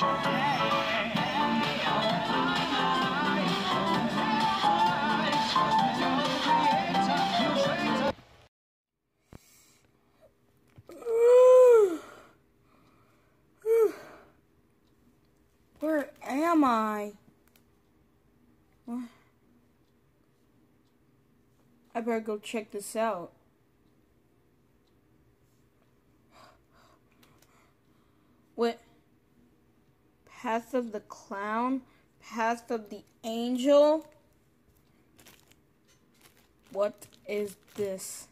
Where am I? I better go check this out. What? Path of the Clown? Path of the Angel? What is this?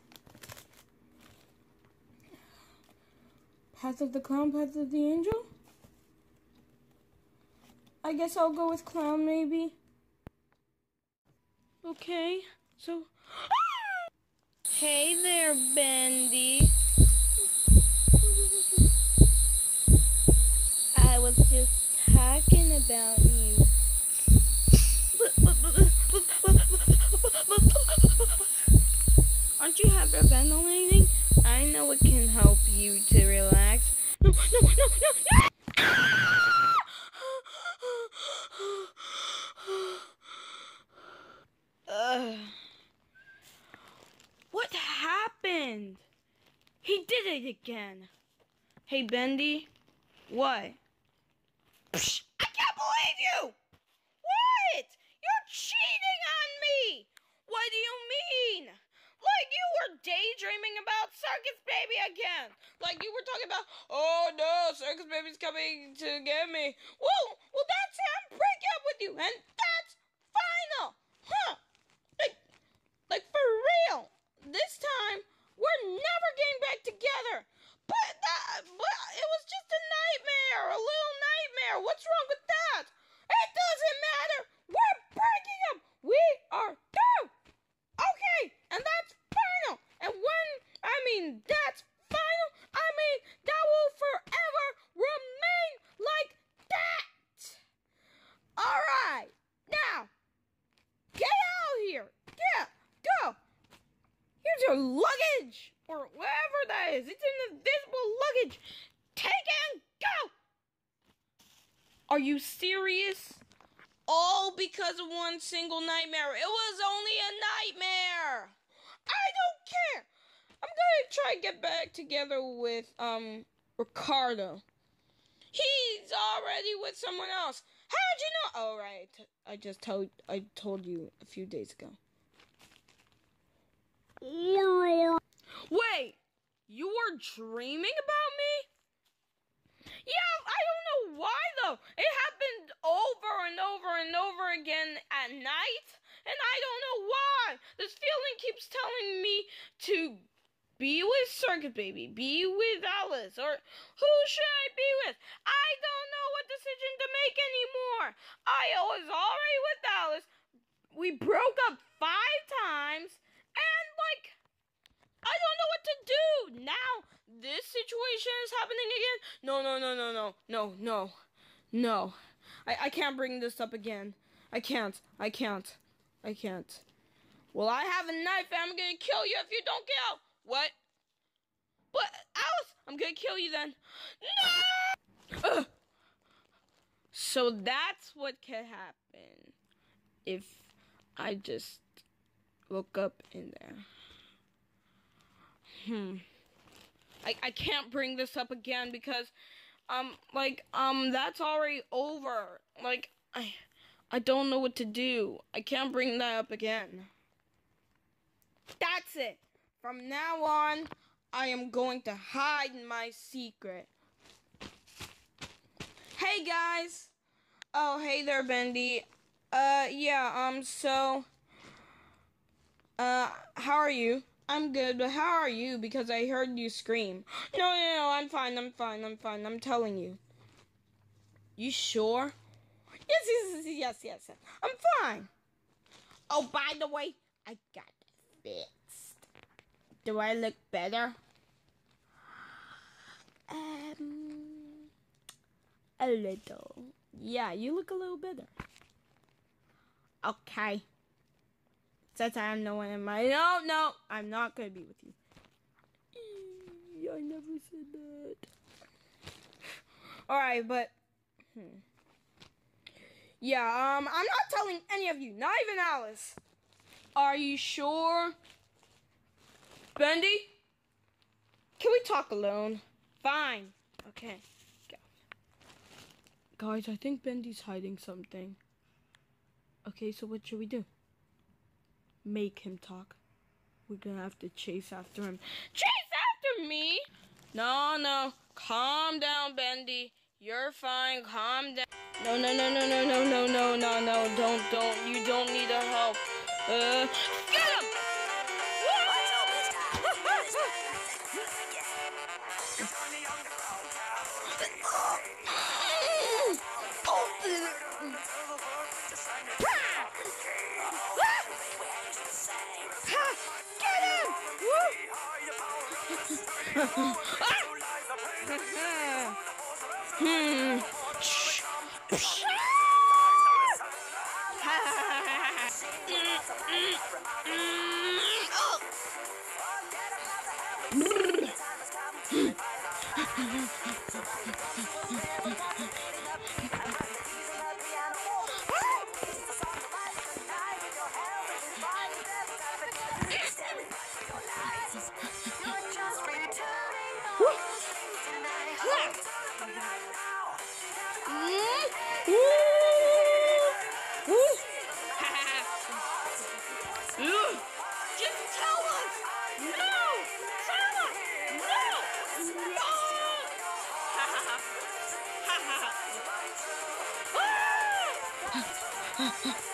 Path of the Clown, Path of the Angel? I guess I'll go with Clown, maybe. Okay, so. hey there, Bendy. I was just talking about you. Aren't you hyperventilating? I know it can help you to relax. No, no, no, no, no! What happened? He did it again. Hey, Bendy. What? Believe you! What? You're cheating on me! What do you mean? Like you were daydreaming about Circus Baby again. Like you were talking about, oh no, Circus Baby's coming to get me. Well, well, that's him breaking up with you, and that's final, huh? Like, like for real. This time, we're never getting back together. But that, but it was just a nightmare, a little nightmare. What's wrong with that? It doesn't matter. We're breaking up. We are through. Okay, and that's final. And when I mean that's final, I mean that will forever remain like that. All right, now get out of here. Yeah, go. Here's your luggage, or whatever that is. It's an invisible luggage. Take it and go. Are you serious? All because of one single nightmare. It was only a nightmare. I don't care. I'm gonna try to get back together with um Ricardo. He's already with someone else. How'd you know? Oh right, I just told I told you a few days ago. Wait, you were dreaming about me? Yeah, I don't know why though. It happened over and over and over again at night, and I don't know why. This feeling keeps telling me to be with Circus Baby, be with Alice, or who should I be with? I don't know what decision to make anymore. I was already with Alice. We broke up five times, I don't know what to do. Now, this situation is happening again. No, no, no, no, no, no, no, no. I, I can't bring this up again. I can't. I can't. I can't. Well, I have a knife and I'm gonna kill you if you don't get out. What? But Alice, I'm gonna kill you then. No! Ugh. So that's what could happen if I just woke up in there. Hmm. I, I can't bring this up again because um like um that's already over. Like I I don't know what to do. I can't bring that up again. That's it. From now on, I am going to hide my secret. Hey guys. Oh, hey there, Bendy. Uh, yeah, um, so, uh, how are you? I'm good, but how are you? Because I heard you scream. No, no, no, I'm fine, I'm fine, I'm fine, I'm telling you. You sure? Yes, yes, yes, yes, yes, I'm fine. Oh, by the way, I got fixed. Do I look better? Um, a little. Yeah, you look a little better. Okay. Since I have no one in my no, no, I'm not gonna be with you. I never said that. All right, but Hmm. Yeah, um, I'm not telling any of you, not even Alice. Are you sure? Bendy? Can we talk alone? Fine. Okay. Go. Guys, I think Bendy's hiding something. Okay, so what should we do? Make him talk. We're gonna have to chase after him. Chase after me? No, no. Calm down, Bendy. You're fine. Calm down. No, no, no, no, no, no, no, no, no, no. Don't, don't. You don't need a help. Uh, Hmm. Ha ha ha.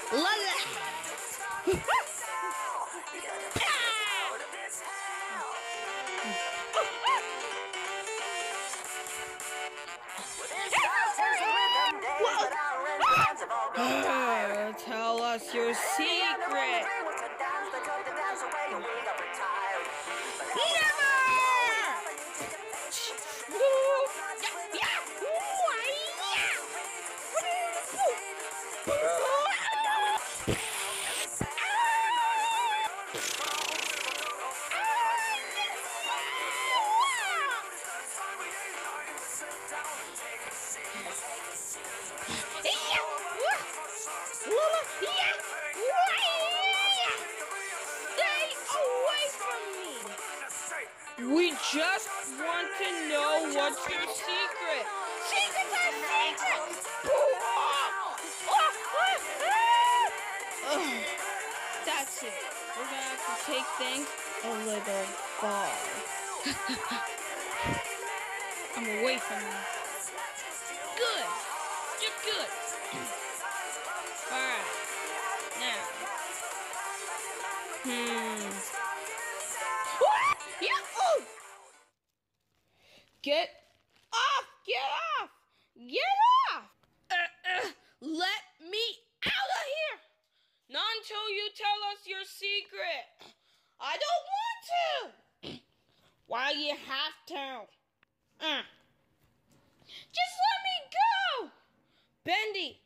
Just want to know what's your secret. Secrets are secrets! Ugh, That's it. We're gonna have to take things a little far. I'm away from you. Good. Just good. Get off! Get off! Get off! Uh, uh, let me out of here! Not until you tell us your secret. I don't want to. Why you have to? Uh. Just let me go! Bendy,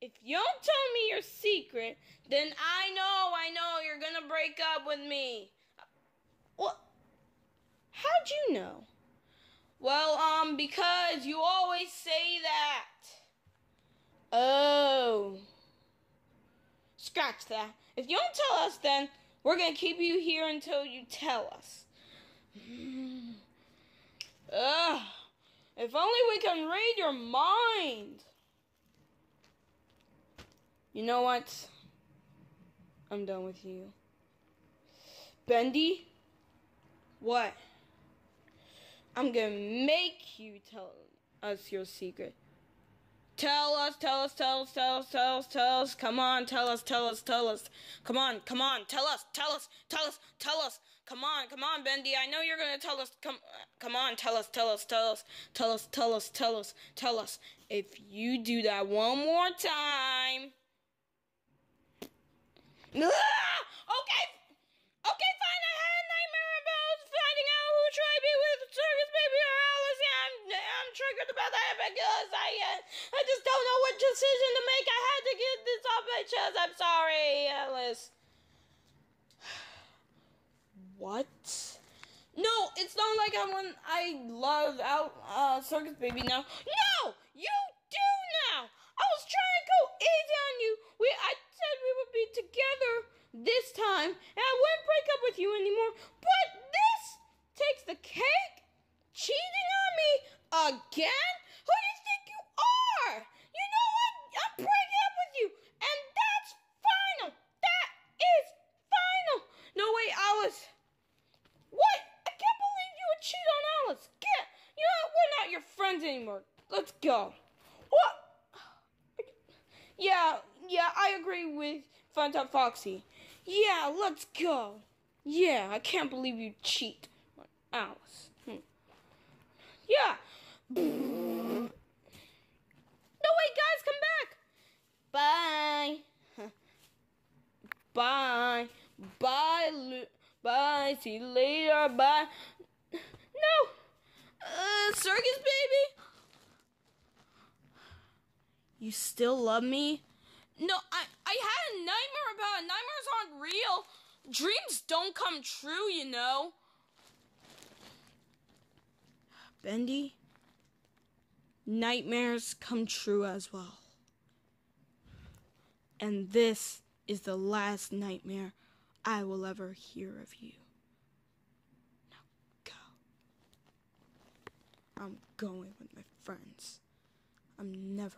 if you don't tell me your secret, then I know, I know you're gonna break up with me. What? How'd you know? Well, um, because you always say that. Oh. Scratch that. If you don't tell us, then we're gonna keep you here until you tell us. Ugh. If only we can read your mind. You know what? I'm done with you. Bendy? What? I'm gonna make you tell us your secret. Tell us, tell us, tell us, tell us, tell us, tell us. Come on, tell us, tell us, tell us. Come on, come on, tell us, tell us, tell us, tell us. Come on, come on, Bendy. I know you're gonna tell us. Come, come on, tell us, tell us, tell us, tell us, tell us, tell us, tell us. If you do that one more time. about I, I just don't know what decision to make. I had to get this off my chest. I'm sorry, Alice. What? No, it's not like I want. I love out uh, Circus Baby now. No, you do now. I was trying to go easy on you. We I said we would be together this time, and I wouldn't break up with you anymore. But this takes the cake. Cheating on me Again? Who do you think you are? You know what? I'm breaking up with you. And that's final. That is final. No way, Alice. What? I can't believe you would cheat on Alice. Get. You know what? We're not your friends anymore. Let's go. What? Yeah, yeah, I agree with Funtime Foxy. Yeah, let's go. Yeah, I can't believe you cheat on Alice. Hmm. Yeah, no, wait, guys, come back. Bye. Bye. Bye. Bye. See you later. Bye. No. Uh, circus baby. You still love me? No, I I had a nightmare about it. Nightmares aren't real. Dreams don't come true, you know. Bendy, nightmares come true as well. And this is the last nightmare I will ever hear of you. Now go. I'm going with my friends. I'm never